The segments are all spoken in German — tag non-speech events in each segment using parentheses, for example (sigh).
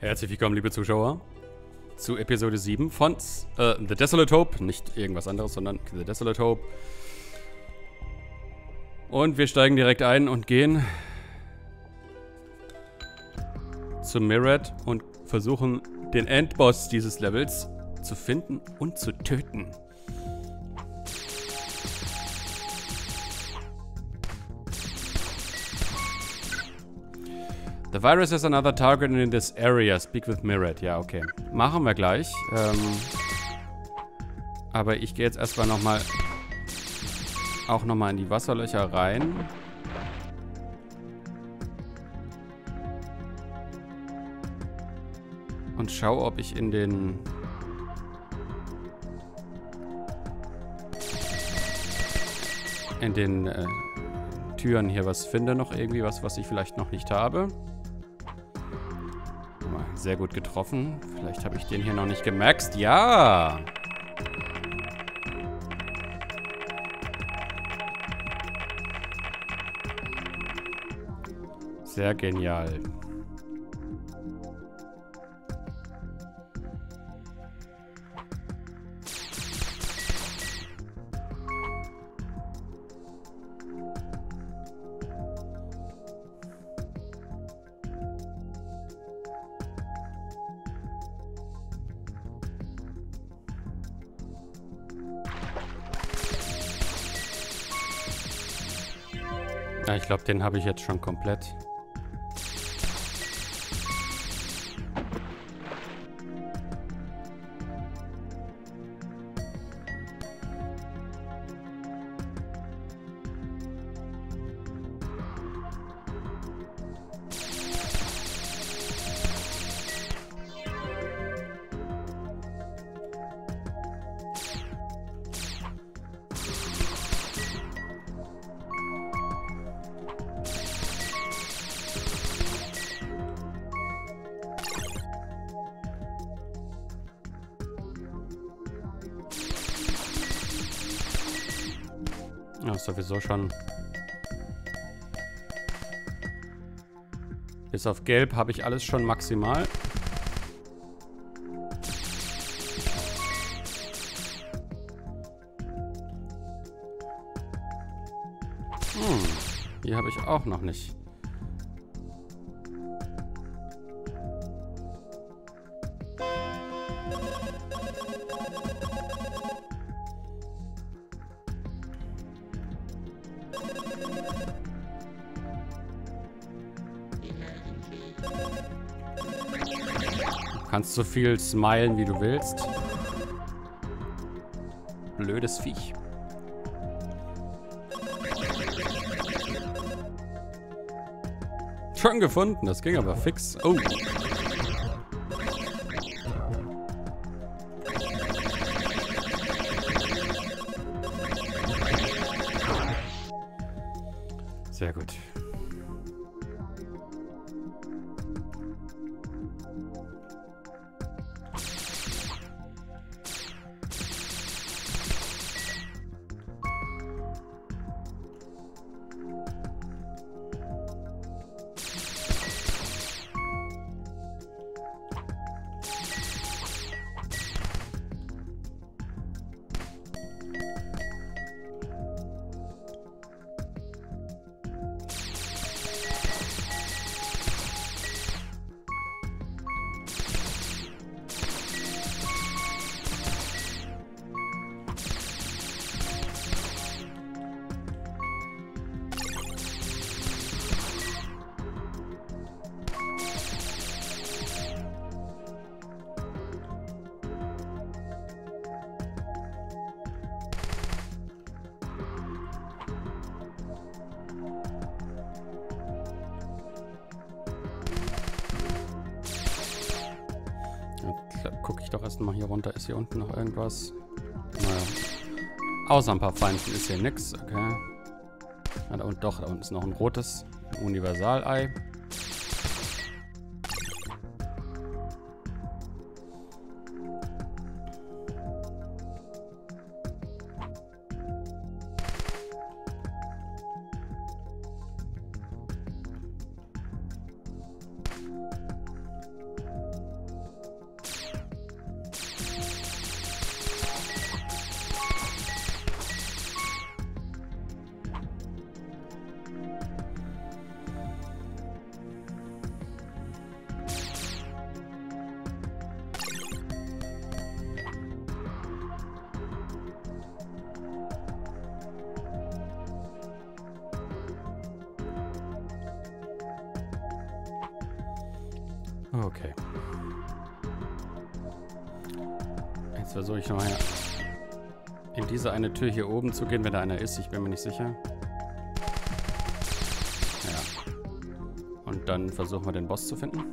Herzlich willkommen, liebe Zuschauer, zu Episode 7 von äh, The Desolate Hope. Nicht irgendwas anderes, sondern The Desolate Hope. Und wir steigen direkt ein und gehen zu Mirad und versuchen den Endboss dieses Levels zu finden und zu töten. The virus has another target in this area. Speak with Mirad. Ja, okay. Machen wir gleich. Ähm, aber ich gehe jetzt erstmal nochmal auch nochmal in die Wasserlöcher rein. Und schau, ob ich in den... in den äh, Türen hier was finde noch irgendwie, was, was ich vielleicht noch nicht habe. Sehr gut getroffen. Vielleicht habe ich den hier noch nicht gemaxt. Ja! Sehr genial. Ja, ich glaube, den habe ich jetzt schon komplett. Bis auf Gelb habe ich alles schon maximal. Hm, hier habe ich auch noch nicht. So viel smilen, wie du willst. Blödes Viech. Schon gefunden, das ging aber fix. Oh. Irgendwas? Naja. Außer ein paar Feinden ist hier nix. Okay. Ja, da unten, doch, da unten ist noch ein rotes Universalei. Tür hier oben zu gehen, wenn da einer ist. Ich bin mir nicht sicher. Ja. Und dann versuchen wir den Boss zu finden.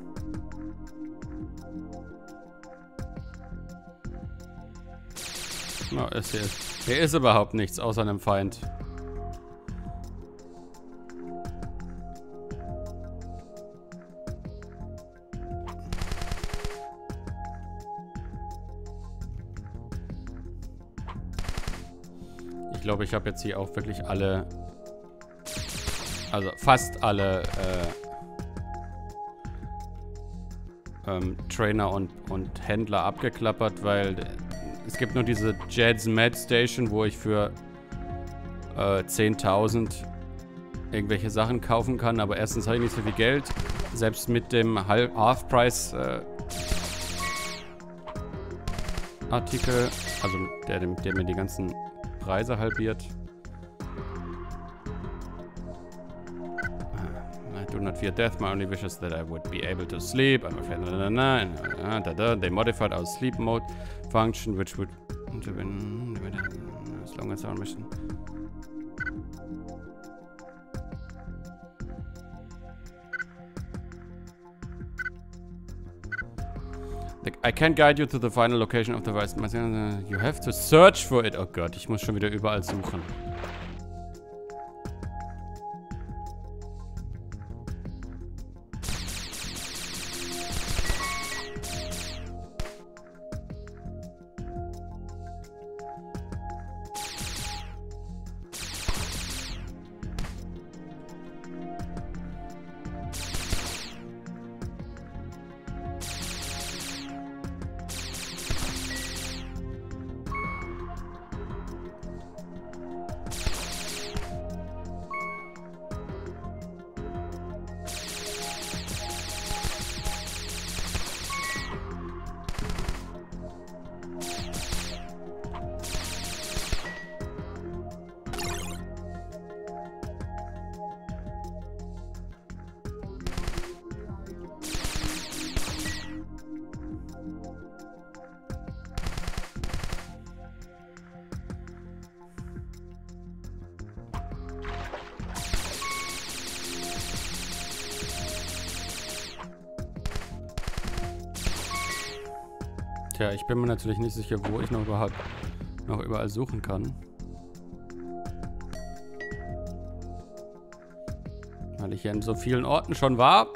No, ist hier, hier ist überhaupt nichts außer einem Feind. Ich habe jetzt hier auch wirklich alle, also fast alle äh, ähm, Trainer und, und Händler abgeklappert, weil es gibt nur diese Jed's Med Station, wo ich für äh, 10.000 irgendwelche Sachen kaufen kann. Aber erstens habe ich nicht so viel Geld. Selbst mit dem Half-Price äh, also der, der mir die ganzen Preise halbiert. I do not fear death. My only wish is that I would be able to sleep. I'm afraid. Na, na, na, da, da. They modified our sleep mode function, which would as long as our mission. I can't guide you to the final location of the Vice. You have to search for it. Oh Gott, ich muss schon wieder überall suchen. Tja, ich bin mir natürlich nicht sicher, wo ich noch überhaupt noch überall suchen kann. Weil ich ja in so vielen Orten schon war.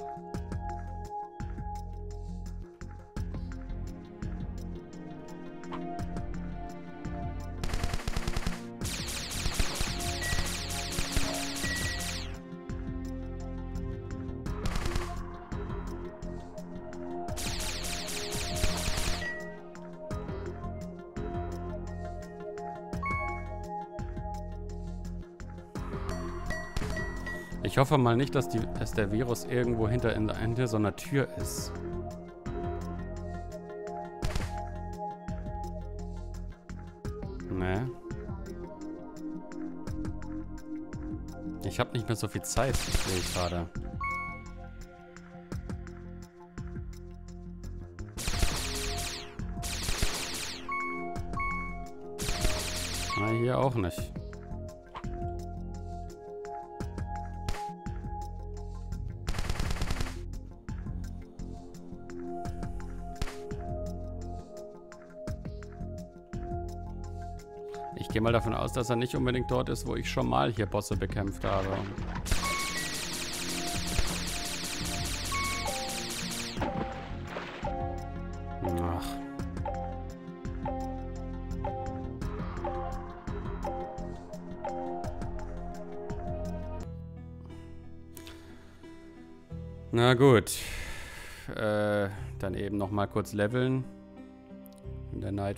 Hoffe mal nicht, dass, die, dass der Virus irgendwo hinter, in, hinter so einer Tür ist. Ne. Ich habe nicht mehr so viel Zeit, sehe ich gerade. Na, hier auch nicht. Gehe mal davon aus, dass er nicht unbedingt dort ist, wo ich schon mal hier Bosse bekämpft habe. Ach. Na gut. Äh, dann eben noch mal kurz leveln. In der Night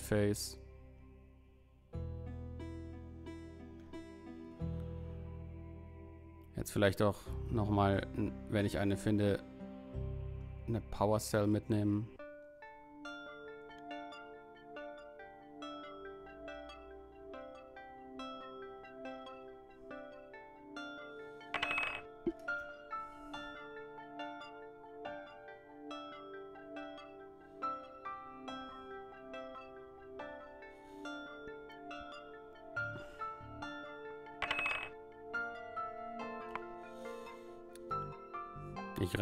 vielleicht auch nochmal, wenn ich eine finde, eine Power Cell mitnehmen.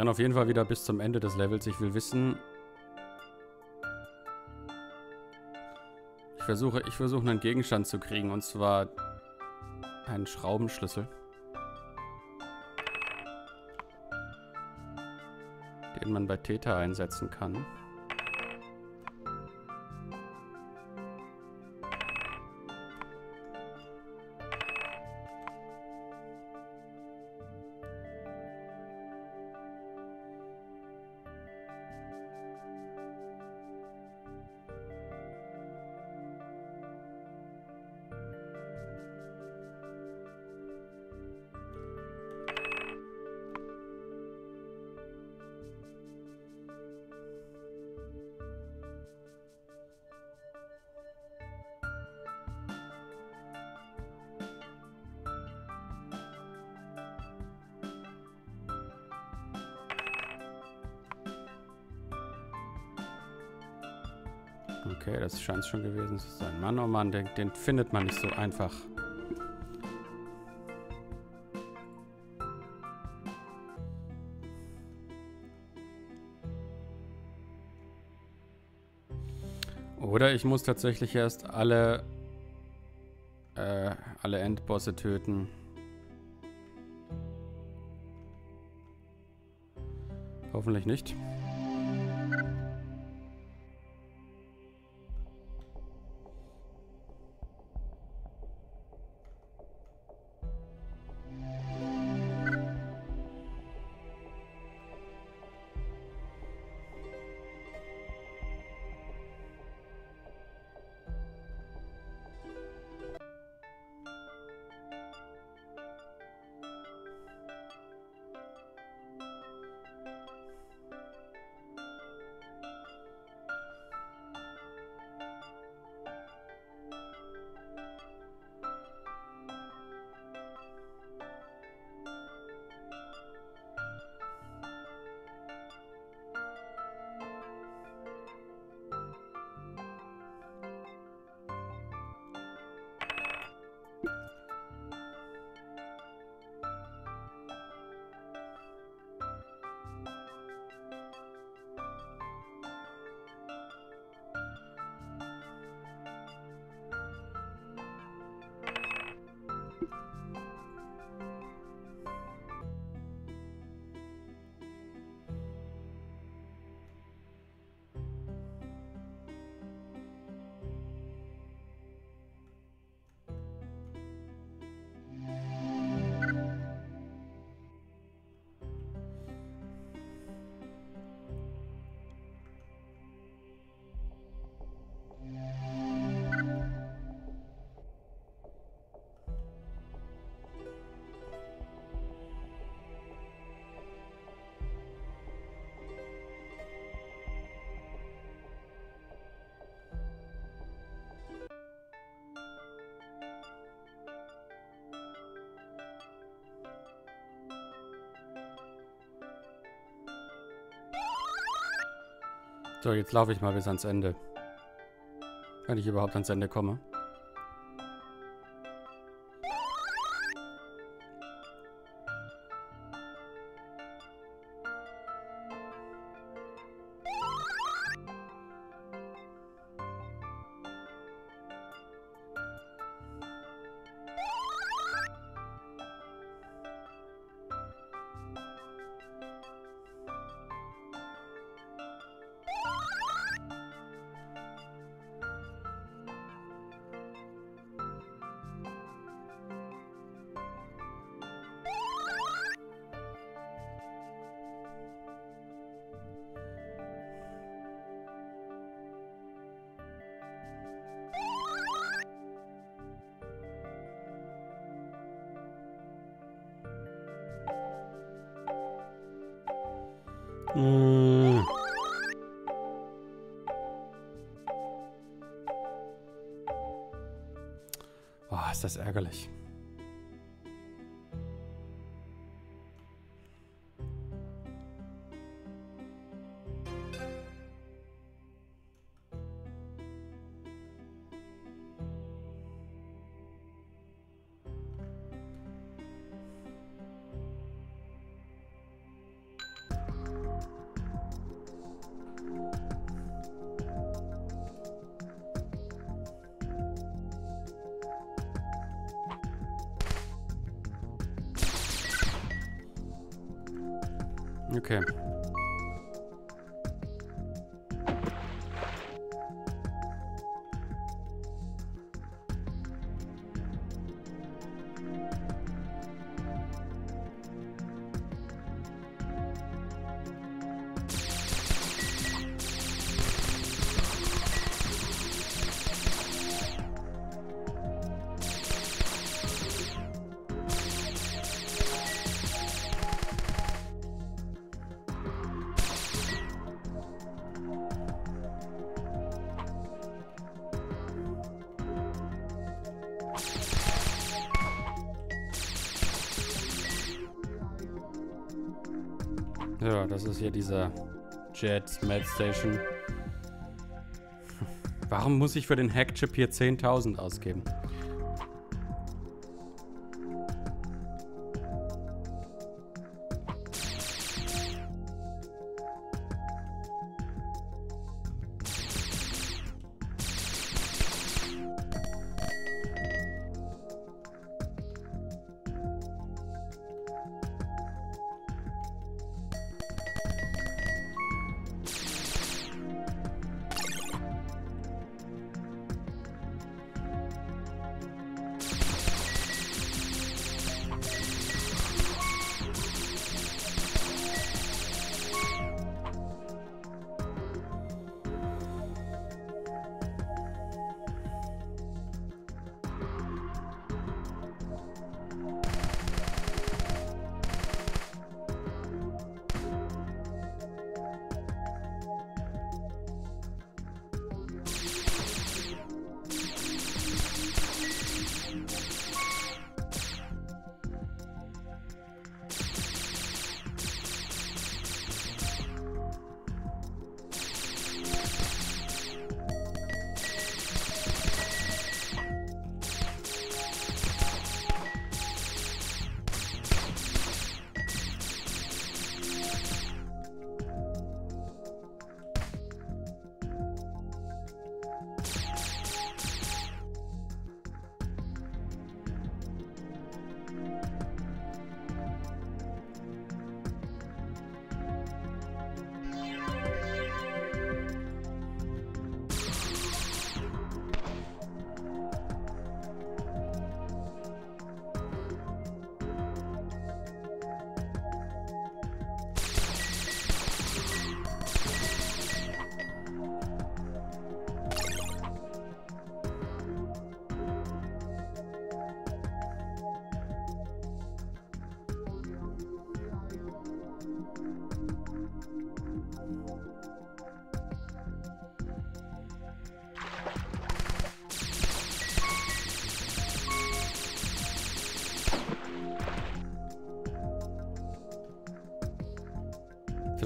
Renne auf jeden Fall wieder bis zum Ende des Levels. Ich will wissen... Ich versuche, ich versuche einen Gegenstand zu kriegen. Und zwar einen Schraubenschlüssel. Den man bei Theta einsetzen kann. Schon gewesen zu sein. Mann, oh Mann, den, den findet man nicht so einfach. Oder ich muss tatsächlich erst alle äh, alle Endbosse töten. Hoffentlich nicht. So, jetzt laufe ich mal bis ans Ende. Wenn ich überhaupt ans Ende komme. Ärgerlich. Okay. Hier dieser Jet Med Station. Warum muss ich für den Hackchip hier 10.000 ausgeben?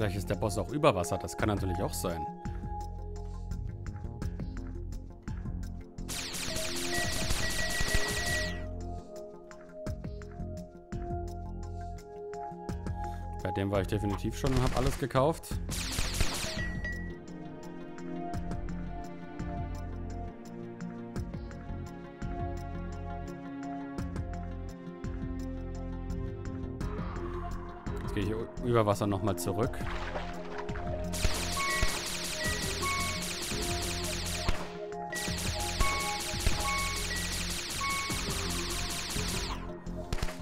Vielleicht ist der Boss auch über Wasser. Das kann natürlich auch sein. Bei dem war ich definitiv schon und habe alles gekauft. Über Wasser nochmal zurück.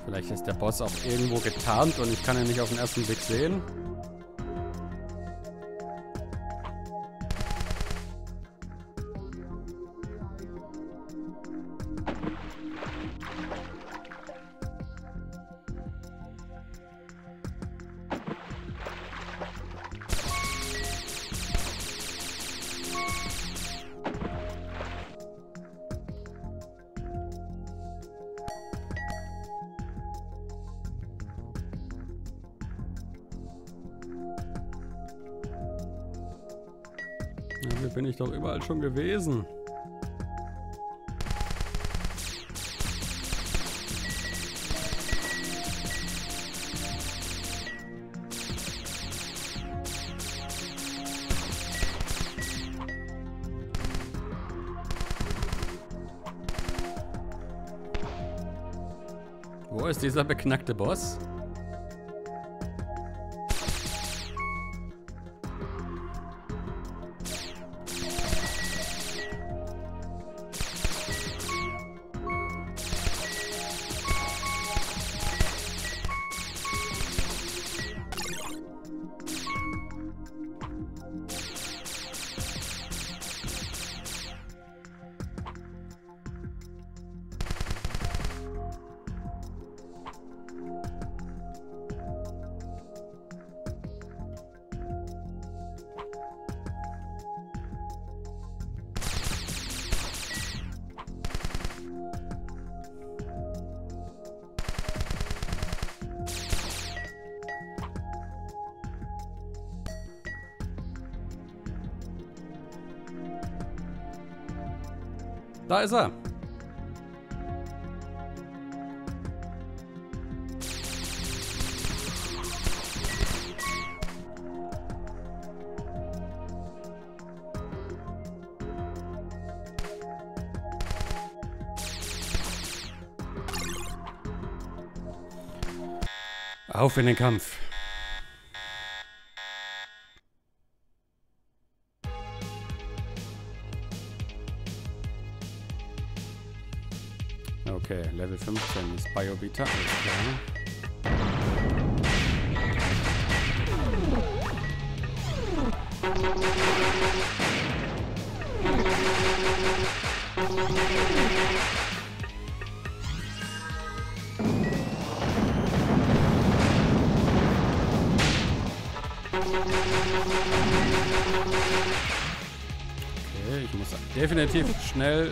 Vielleicht ist der Boss auch irgendwo getarnt und ich kann ihn nicht auf den ersten Blick sehen. Bin ich doch überall schon gewesen. Wo ist dieser beknackte Boss? Da ist er. Auf in den Kampf. 15 ist Biobita, alles. Okay, ich muss definitiv schnell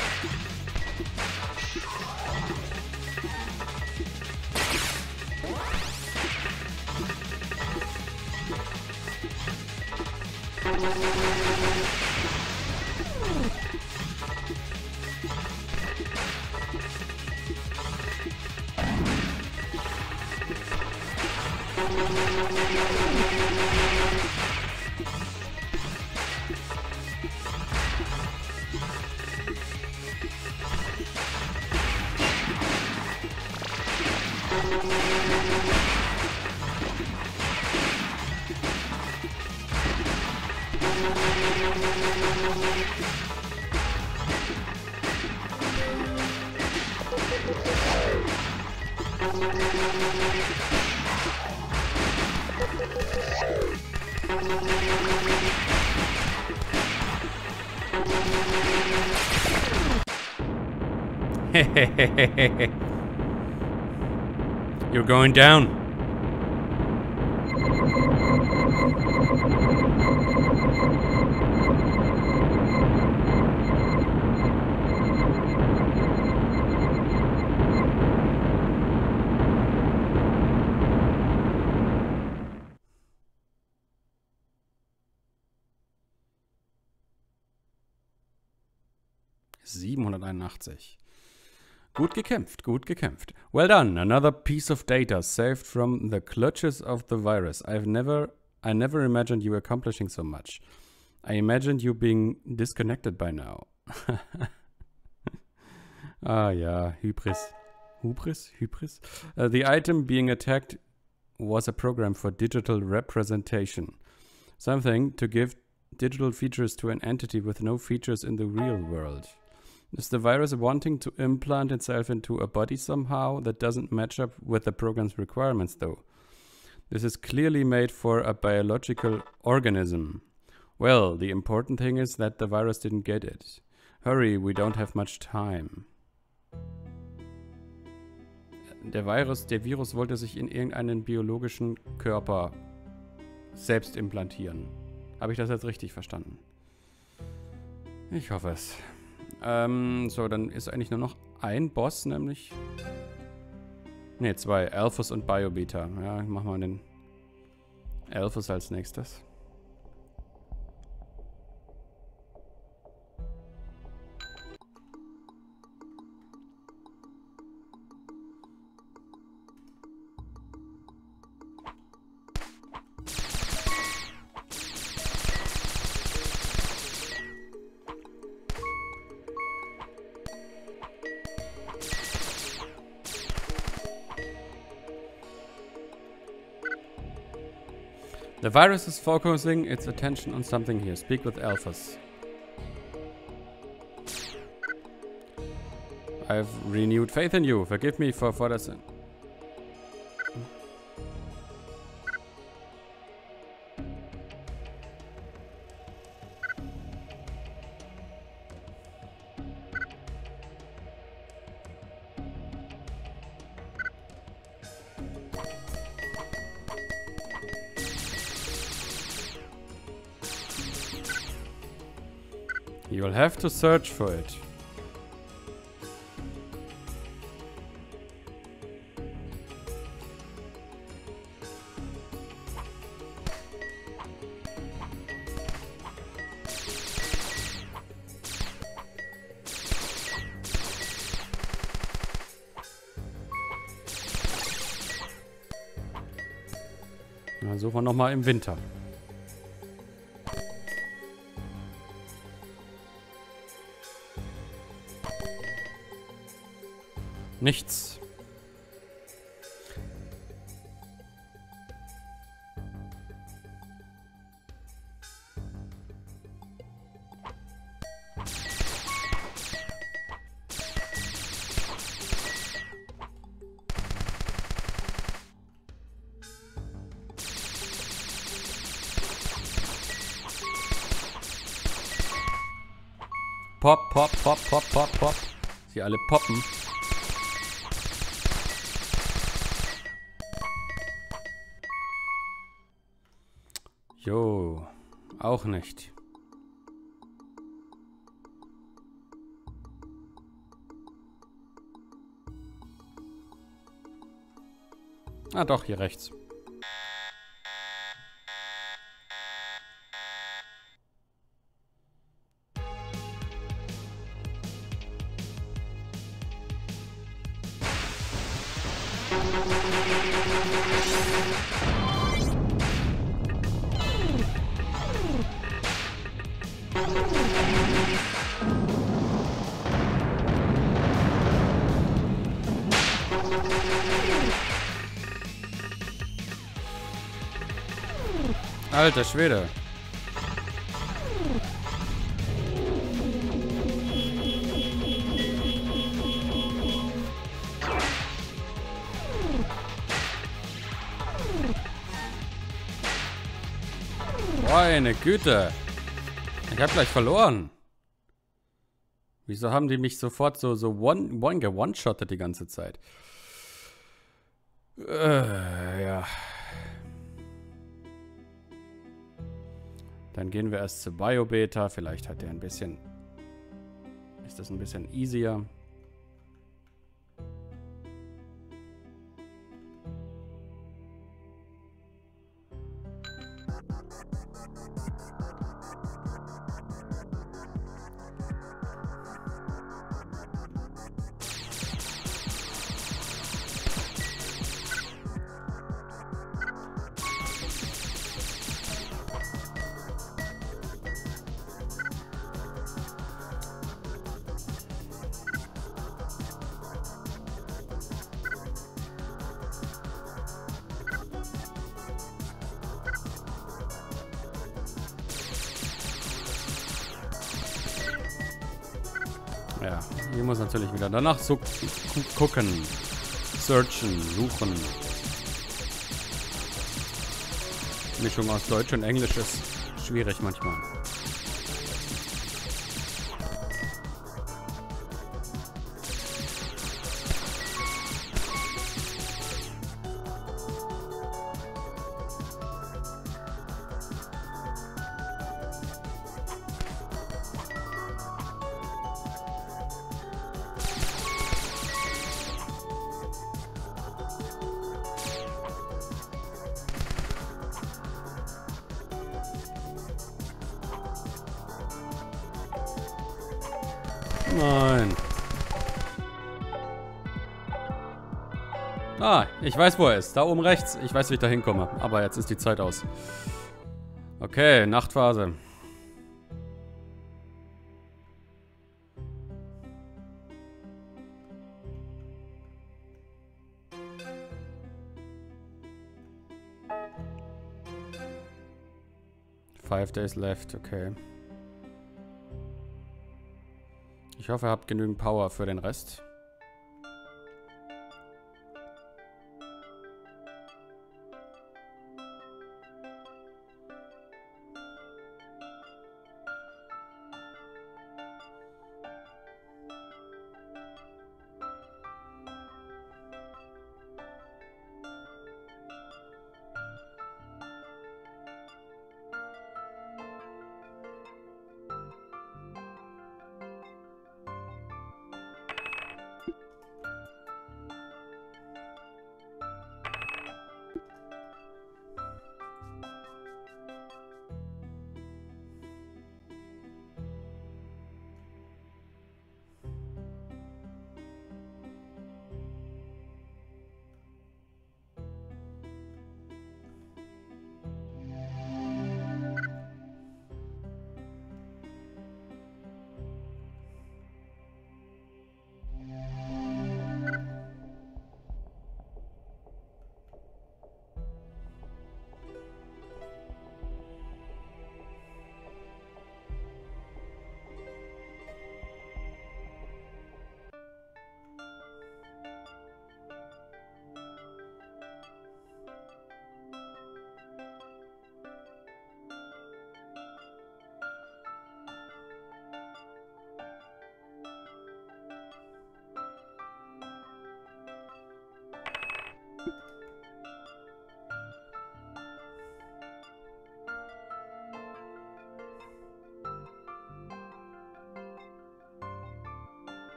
(laughs) You're going down. Siebenhunderteinundachtzig. Gut gekämpft, gut gekämpft. Well done, another piece of data saved from the clutches of the virus. I've never, I never imagined you accomplishing so much. I imagined you being disconnected by now. (laughs) ah ja, Hybris. Hubris? Hybris? Uh, the item being attacked was a program for digital representation. Something to give digital features to an entity with no features in the real world. Is the virus wanting to implant itself into a body somehow that doesn't match up with the program's requirements, though? This is clearly made for a biological organism. Well, the important thing is that the virus didn't get it. Hurry, we don't have much time. Der Virus, der Virus wollte sich in irgendeinen biologischen Körper selbst implantieren. Habe ich das jetzt richtig verstanden? Ich hoffe es. Ähm, so, dann ist eigentlich nur noch ein Boss, nämlich... Ne, zwei. Alphus und Biobeta. Ja, machen wir den Alphus als nächstes. Virus is focusing its attention on something here. Speak with Alphas. I've renewed faith in you. Forgive me for, for that sin. To search for it. Na, suchen wir nochmal im Winter. Nichts. Pop, pop, pop, pop, pop, pop. Sie alle poppen. Auch nicht. Ah doch, hier rechts. Alter Schwede. Meine Güte. Ich hab gleich verloren. Wieso haben die mich sofort so, so one, one, one-shottet die ganze Zeit? Äh, ja. Dann gehen wir erst zu Biobeta. Vielleicht hat der ein bisschen... Ist das ein bisschen easier. Danach so gucken. Searchen, suchen. Mischung aus Deutsch und Englisch ist schwierig manchmal. Nein. Ah, ich weiß, wo er ist. Da oben rechts. Ich weiß, wie ich da hinkomme. Aber jetzt ist die Zeit aus. Okay, Nachtphase. Five days left, okay. Ich hoffe, ihr habt genügend Power für den Rest.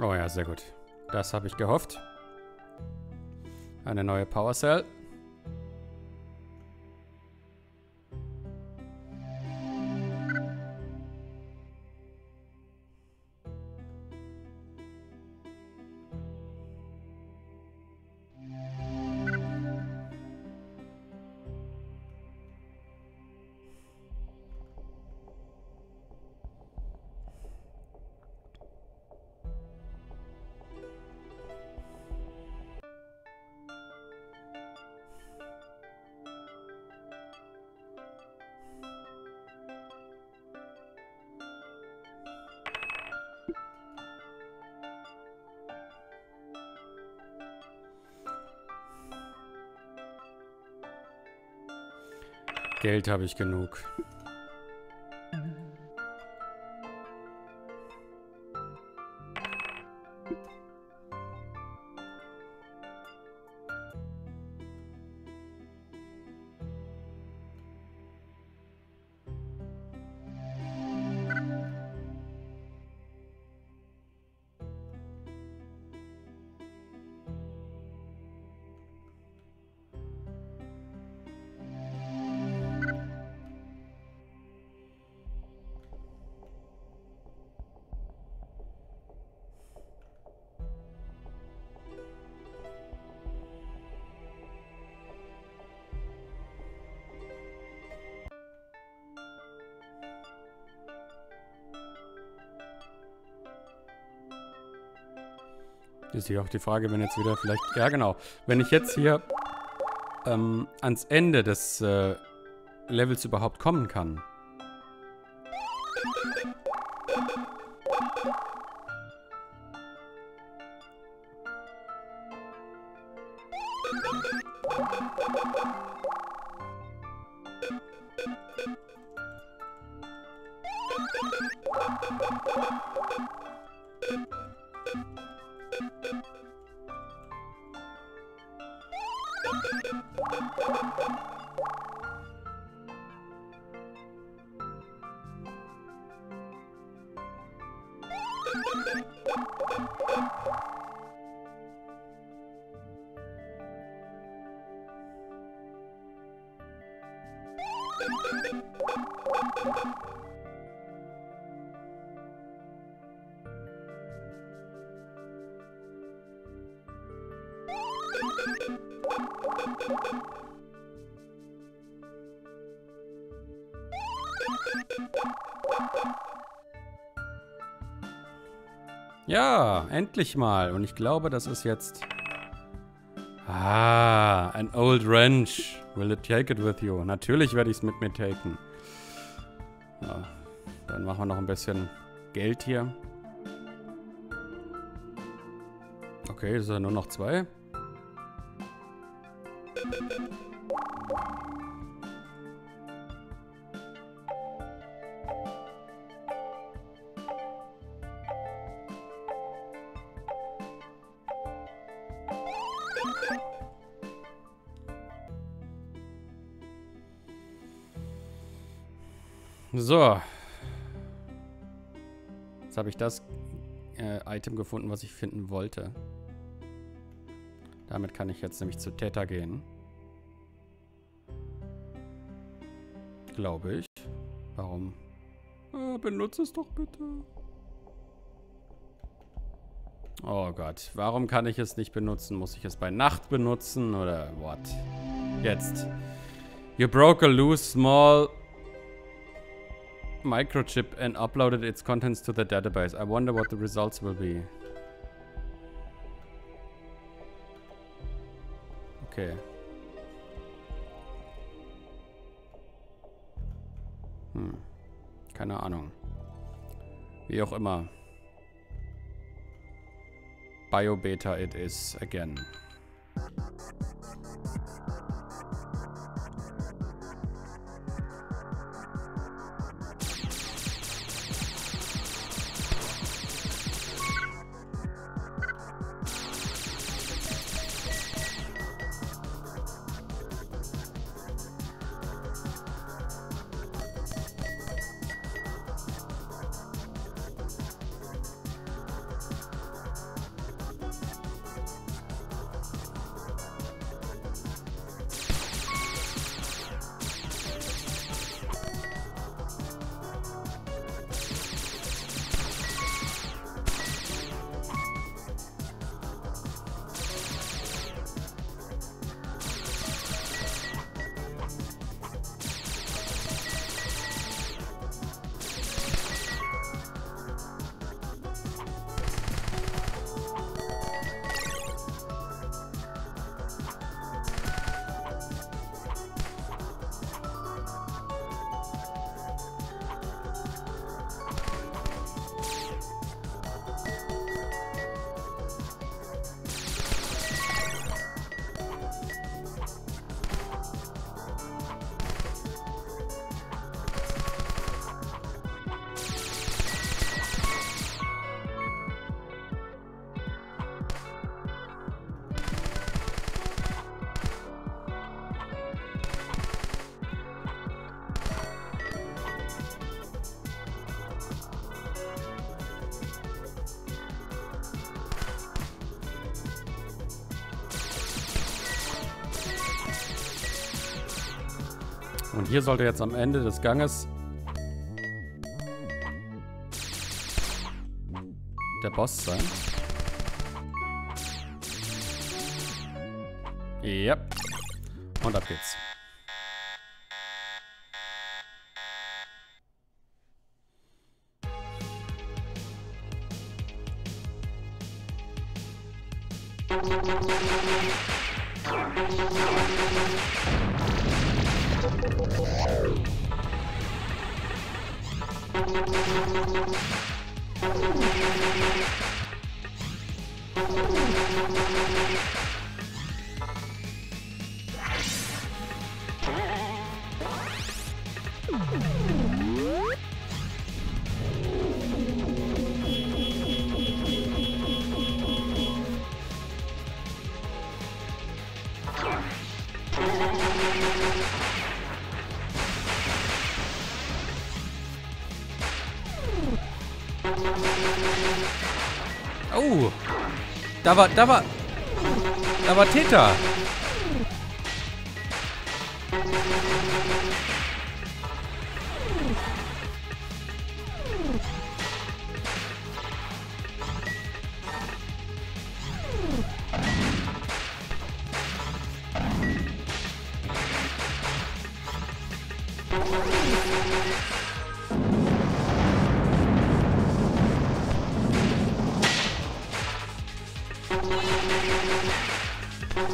Oh ja, sehr gut. Das habe ich gehofft. Eine neue Power Cell. Geld habe ich genug. Ist auch die Frage, wenn jetzt wieder vielleicht... Ja, genau. Wenn ich jetzt hier ähm, ans Ende des äh, Levels überhaupt kommen kann. Endlich mal. Und ich glaube, das ist jetzt Ah, an old wrench. Will you take it with you? Natürlich werde ich es mit mir taken. Ja, dann machen wir noch ein bisschen Geld hier. Okay, ist ja nur noch zwei. So. Jetzt habe ich das äh, Item gefunden, was ich finden wollte. Damit kann ich jetzt nämlich zu Theta gehen. Glaube ich. Warum? Ah, benutze es doch bitte. Oh Gott. Warum kann ich es nicht benutzen? Muss ich es bei Nacht benutzen? Oder what? Jetzt. You broke a loose small microchip and uploaded its contents to the database. I wonder what the results will be. Okay. Hm. Keine Ahnung. Wie auch immer. Biobeta it is again. Und hier sollte jetzt am Ende des Ganges der Boss sein. Ja. Und ab geht's. Oh. Da war, da war, da war Täter.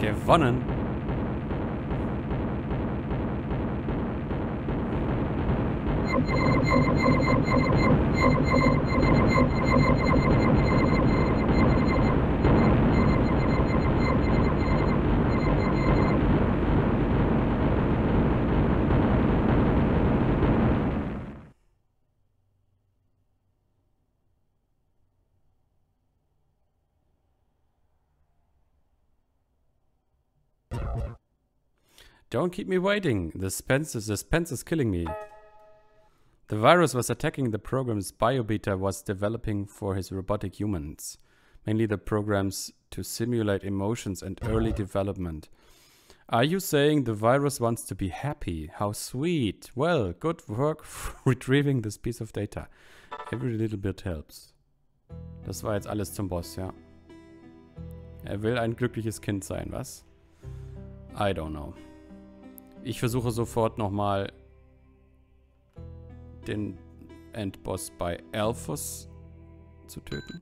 Gewonnen. Don't keep me waiting. The suspense, the suspense is killing me. The virus was attacking the programs BioBeta was developing for his robotic humans. Mainly the programs to simulate emotions and early development. Are you saying the virus wants to be happy? How sweet. Well, good work (laughs) retrieving this piece of data. Every little bit helps. Das war jetzt alles zum Boss, ja. Er will ein glückliches Kind sein, was? I don't know. Ich versuche sofort nochmal den Endboss bei Alphus zu töten.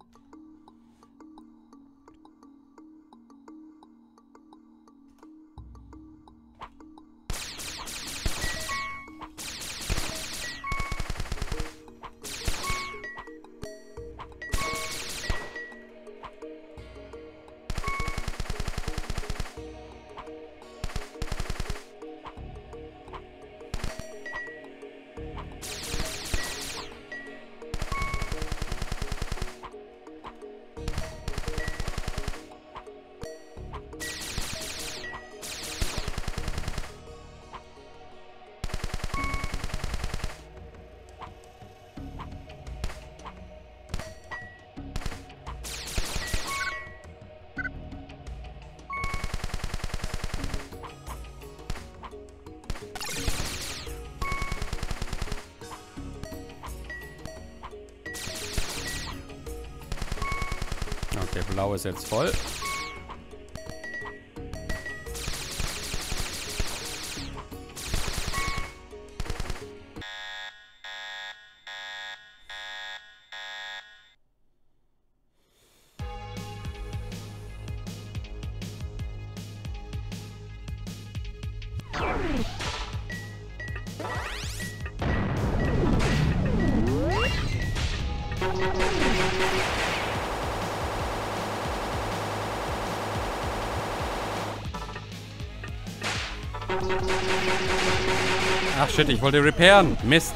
Blau ist jetzt voll. Ach shit, ich wollte repairen. Mist.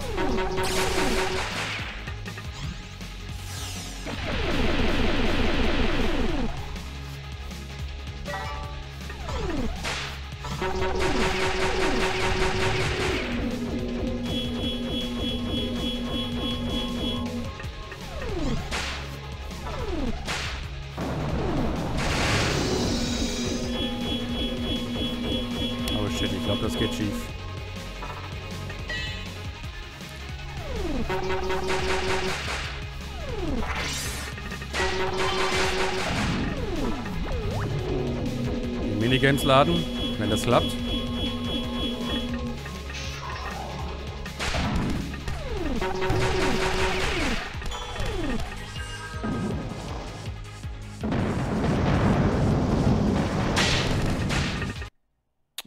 Minigames laden, wenn das klappt.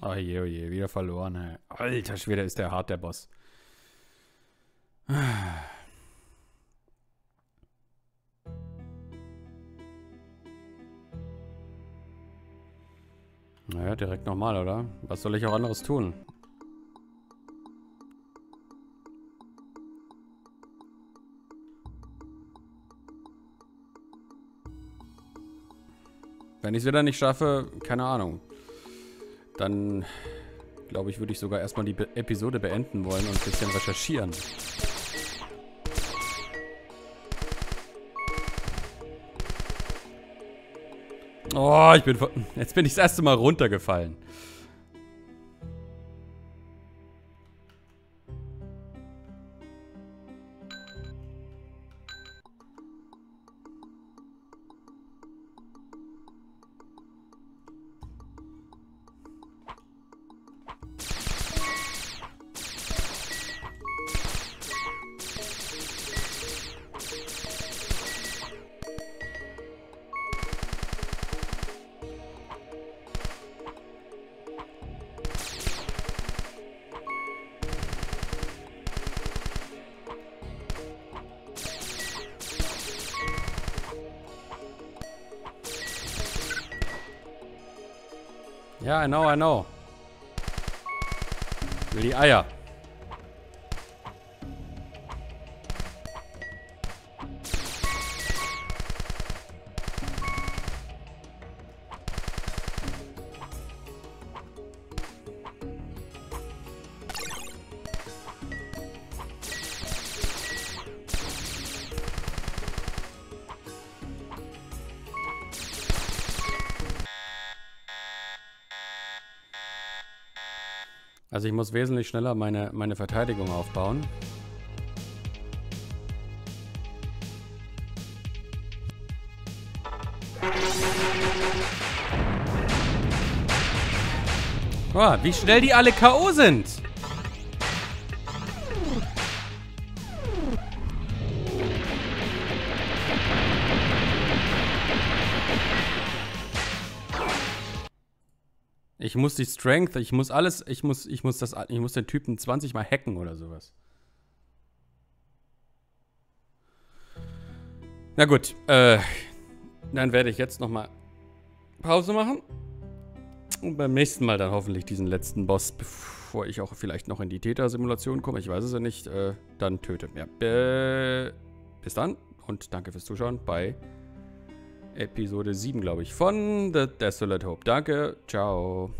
Oh je, oh je, wieder verloren. Alter Schwede, ist der hart, der Boss. Naja, direkt nochmal, oder? Was soll ich auch anderes tun? Wenn ich es wieder nicht schaffe, keine Ahnung. Dann glaube ich, würde ich sogar erstmal die Be Episode beenden wollen und ein bisschen recherchieren. Oh, ich bin... Jetzt bin ich das erste Mal runtergefallen. Ja, I know, I know. Will die Eier. Muss wesentlich schneller meine, meine Verteidigung aufbauen. Oh, wie schnell die alle K.O. sind. Ich muss die Strength, ich muss alles, ich muss, ich muss das, ich muss den Typen 20 mal hacken oder sowas. Na gut, äh, dann werde ich jetzt nochmal Pause machen. Und beim nächsten Mal dann hoffentlich diesen letzten Boss, bevor ich auch vielleicht noch in die Täter-Simulation komme, ich weiß es ja nicht, äh, dann töte. Ja, bis dann und danke fürs Zuschauen bei Episode 7, glaube ich, von The Desolate Hope. Danke, ciao.